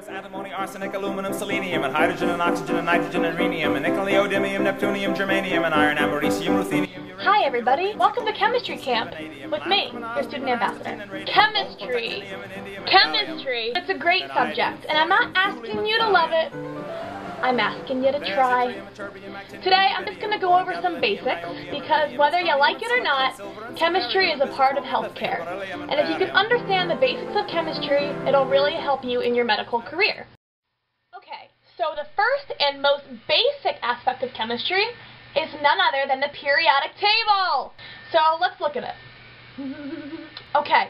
Phosphorus, antimony, arsenic, aluminum, selenium, and hydrogen and oxygen and nitrogen and rhenium, and nickel, neodymium, neptunium, germanium, and iron, americium, ruthenium. Hi everybody, welcome to Chemistry Camp with me, your student ambassador. Chemistry. Chemistry. It's a great subject, and I'm not asking you to love it. I'm asking you to try. Today, I'm just going to go over some basics because whether you like it or not, chemistry is a part of healthcare. And if you can understand the basics of chemistry, it'll really help you in your medical career. Okay, so the first and most basic aspect of chemistry is none other than the periodic table. So let's look at it. okay,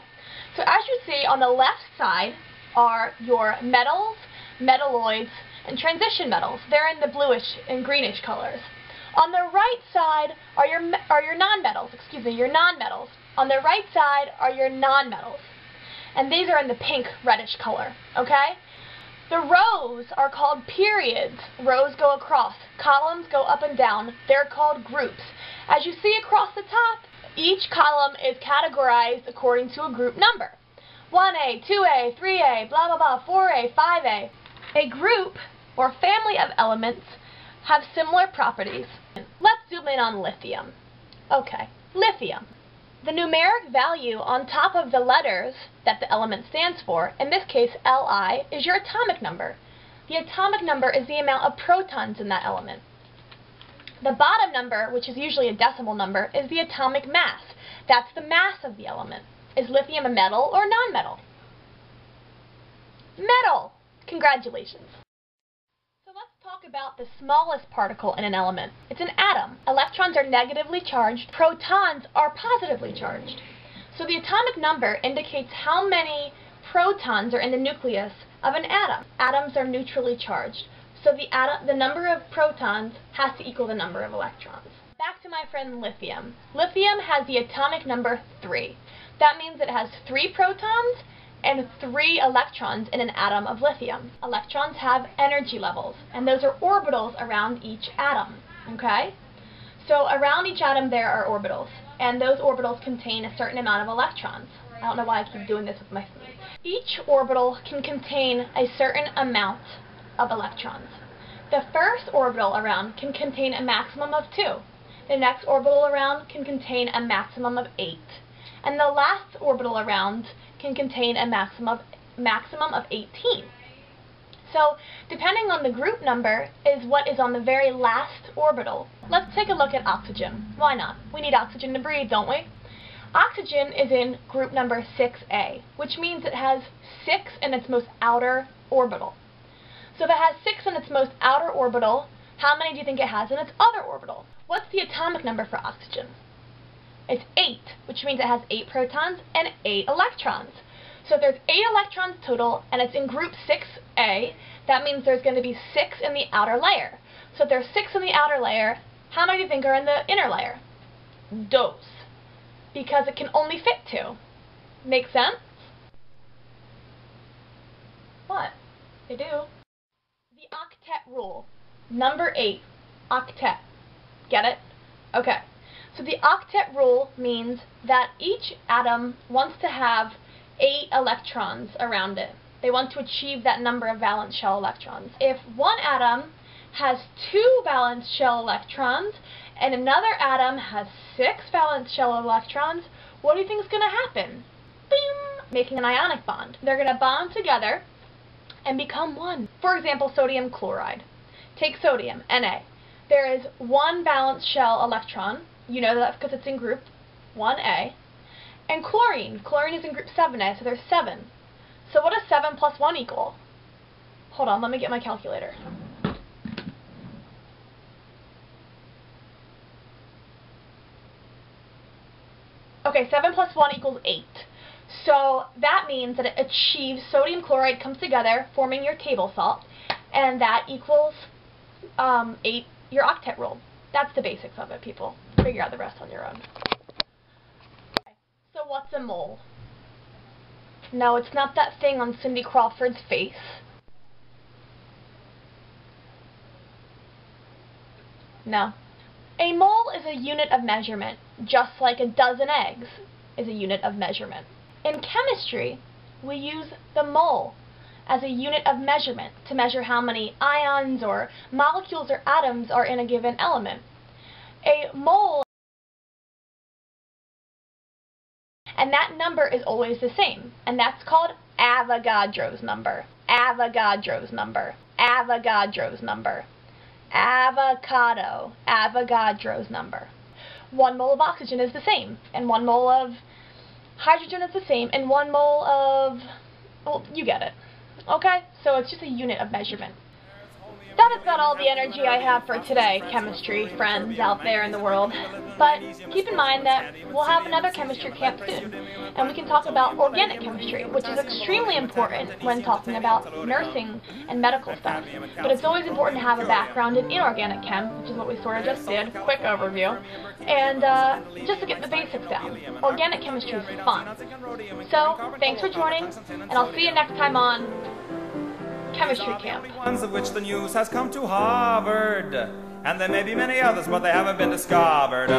so as you see on the left side are your metals, metalloids, and transition metals. They're in the bluish and greenish colors. On the right side are your are your nonmetals, excuse me, your nonmetals. On the right side are your nonmetals. And these are in the pink reddish color, okay? The rows are called periods. Rows go across. Columns go up and down. They're called groups. As you see across the top, each column is categorized according to a group number. 1A, 2A, 3A, blah blah blah, 4A, 5A. A group or family of elements have similar properties. Let's zoom in on lithium. Okay, lithium. The numeric value on top of the letters that the element stands for, in this case Li, is your atomic number. The atomic number is the amount of protons in that element. The bottom number, which is usually a decimal number, is the atomic mass. That's the mass of the element. Is lithium a metal or nonmetal? Metal! Congratulations. Talk about the smallest particle in an element. It's an atom. Electrons are negatively charged, protons are positively charged. So the atomic number indicates how many protons are in the nucleus of an atom. Atoms are neutrally charged. So the, the number of protons has to equal the number of electrons. Back to my friend lithium. Lithium has the atomic number 3. That means it has 3 protons and 3 electrons in an atom of lithium. Electrons have energy levels, and those are orbitals around each atom, okay? So around each atom there are orbitals, and those orbitals contain a certain amount of electrons. I don't know why I keep doing this with my sleeve. Each orbital can contain a certain amount of electrons. The first orbital around can contain a maximum of 2. The next orbital around can contain a maximum of 8. And the last orbital around can contain a maximum of, maximum of 18. So, depending on the group number is what is on the very last orbital. Let's take a look at oxygen. Why not? We need oxygen to breathe, don't we? Oxygen is in group number 6A, which means it has 6 in its most outer orbital. So if it has 6 in its most outer orbital, how many do you think it has in its other orbital? What's the atomic number for oxygen? It's 8, which means it has 8 protons and 8 electrons. So if there's 8 electrons total, and it's in group 6A, that means there's going to be 6 in the outer layer. So if there's 6 in the outer layer, how many do you think are in the inner layer? Those. Because it can only fit 2. Make sense? What? They do. The octet rule. Number 8. Octet. Get it? Okay. So the octet rule means that each atom wants to have 8 electrons around it. They want to achieve that number of valence shell electrons. If one atom has 2 valence shell electrons and another atom has 6 valence shell electrons, what do you think is going to happen? Boom! Making an ionic bond. They're going to bond together and become one. For example, sodium chloride. Take sodium, Na. There is one valence shell electron. You know that because it's in group 1A. And chlorine. Chlorine is in group 7A, so there's 7. So what does 7 plus 1 equal? Hold on, let me get my calculator. Okay, 7 plus 1 equals 8. So that means that it achieves sodium chloride comes together, forming your table salt, and that equals um, 8, your octet rule. That's the basics of it, people. Figure out the rest on your own. Okay, so what's a mole? No, it's not that thing on Cindy Crawford's face. No. A mole is a unit of measurement, just like a dozen eggs is a unit of measurement. In chemistry, we use the mole as a unit of measurement to measure how many ions or molecules or atoms are in a given element. A mole and that number is always the same, and that's called Avogadro's number. Avogadro's number. Avogadro's number. Avocado. Avogadro's number. One mole of oxygen is the same, and one mole of hydrogen is the same, and one mole of, well, you get it. Okay? So it's just a unit of measurement. That is about all the energy I have for today, chemistry friends out there in the world. But keep in mind that we'll have another chemistry camp soon, and we can talk about organic chemistry, which is extremely important when talking about nursing and medical stuff. But it's always important to have a background in inorganic chem, which is what we sort of just did, quick overview, and uh, just to get the basics down. Organic chemistry is fun. So, thanks for joining, and I'll see you next time on chemistry camp. Ones of which the news has come to Harvard. And there may be many others, but they haven't been discovered.